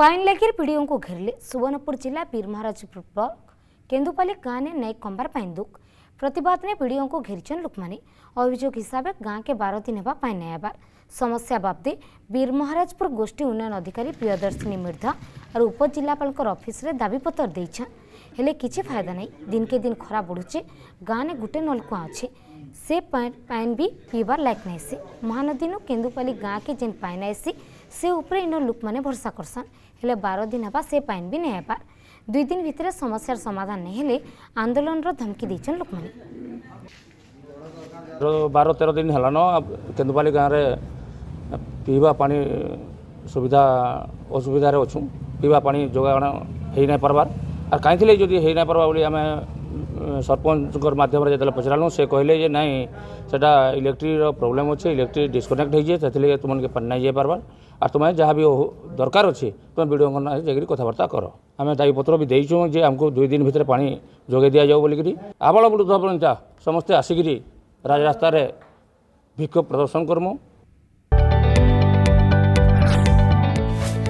pine लगिर पीढ़ियों को घेरले सुवर्णपुर जिला पीर ब्लक ब्लॉक केंदुपाली गाँव ने नए कंबार पाइन दुख प्रतिवाद ने पीढ़ियों को घेरीचन लोक अभोग अभियोग हिसाब गाँ के बार दिन हे न्यायबार समस्या बाबदे बीरमहाराजपुर गोष्ठी उन्नयन अधिकारी प्रियदर्शिनी मिर्धा और उपजिलापाल अफिश्रे दाबीपतर देछन ହେଲେ କିଛି ଫାଇଦା ନାହିଁ ଦିନକେ ଦିନ ଖରା ବଢ଼ୁଛେ ଗାଁନେ ଗୋଟେ ନଲକୁଆଁ ଅଛେ ସେ ପାଏନ୍ ବି ପିଇବାର୍ ଲାୟକ ନାଇଁ ସେ ମହାନଦୀନୁ କେନ୍ଦୁପାଲି ଗାଁକେ ଯେନ୍ ପାଏନ୍ ଆଏସି ସେ ଉପରେ ଇନର୍ ଲୋକମାନେ ଭରସା କର୍ସନ୍ ହେଲେ ବାର ଦିନ ହେବା ସେ ପାଏନ୍ ବି ନାଇଁ ହେବାର୍ ଦୁଇ ଦିନ ଭିତରେ ସମସ୍ୟାର ସମାଧାନ ନାଇଁ ହେଲେ ଆନ୍ଦୋଳନର ଧମକି ଦେଇଛନ୍ ଲୋକମାନେ ବାର ତେର ଦିନ ହେଲାନ କେନ୍ଦୁପାଲି ଗାଁରେ ପିଇବା ପାଣି ସୁବିଧା ଅସୁବିଧାରେ ଅଛୁ ପିଇବା ପାଣି ଯୋଗାଣ ହେଇ ନାଇଁ ପାର୍ବାର୍ ଆର୍ କାହିଁଥିଲେ ଯଦି ହେଇନାଇପାର୍ବା ବୋଲି ଆମେ ସରପଞ୍ଚଙ୍କର ମାଧ୍ୟମରେ ଯେତେବେଳେ ପଚରାଲୁ ସେ କହିଲେ ଯେ ନାଇଁ ସେଟା ଇଲେକ୍ଟ୍ରିର ପ୍ରୋବ୍ଲେମ୍ ଅଛେ ଇଲେକ୍ଟ୍ରି ଡିସକନେକ୍ଟ ହେଇଛେ ସେଥିଲାଗି ତୁମନ୍କେ ପାନି ନାଇଁ ଯାଇପାର୍ବାର୍ ଆର୍ ତୁମେ ଯାହା ବି ଦରକାର ଅଛି ତୁମେ ବି ଡ଼ି ଓଙ୍କ ନାଁରେ ଯାଇକରି କଥାବାର୍ତ୍ତା କର ଆମେ ଦାୟୀପତ୍ର ବି ଦେଇଛୁ ଯେ ଆମକୁ ଦୁଇ ଦିନ ଭିତରେ ପାଣି ଯୋଗାଇ ଦିଆଯାଉ ବୋଲିକିରି ଆବଳ ବୃଦ୍ଧ ବନିତା ସମସ୍ତେ ଆସିକିରି ରାଜରାସ୍ତାରେ ବିକ୍ଷୋଭ ପ୍ରଦର୍ଶନ କରମୁ